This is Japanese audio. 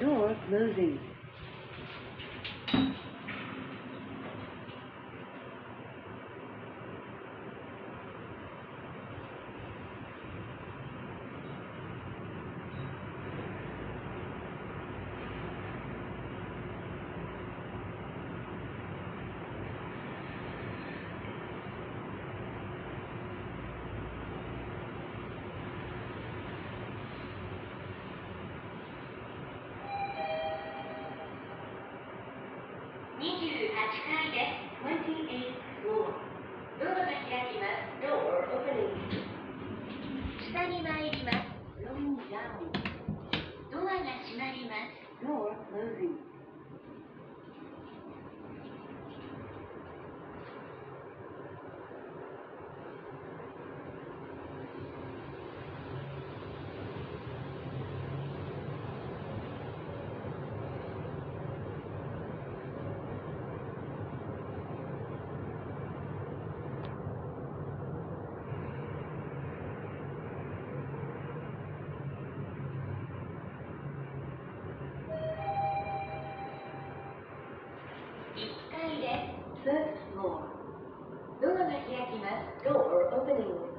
door closing. 下に参り First floor. Door opening.